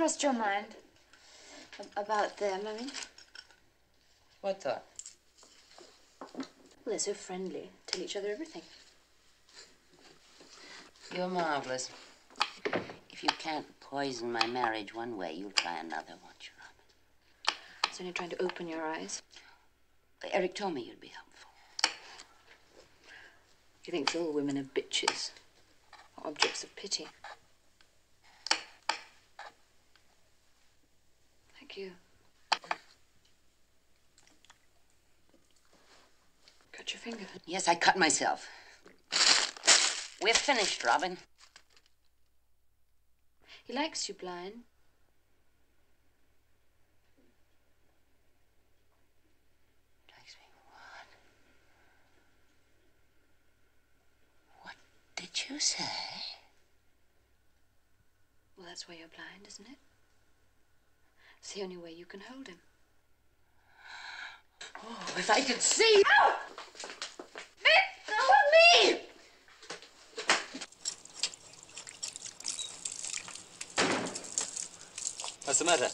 crossed your mind? About them, I mean? What thought? Well, they're so friendly. Tell each other everything. You're marvelous. If you can't poison my marriage one way, you'll try another, won't you, Robin? It's only trying to open your eyes. Eric told me you'd be helpful. He thinks all women are bitches. Objects of pity. Thank you. Cut your finger. Yes, I cut myself. We're finished, Robin. He likes you, blind. Likes me what? What did you say? Well, that's why you're blind, isn't it? It's the only way you can hold him. Oh, if I could see. Ow! Me! What's the matter?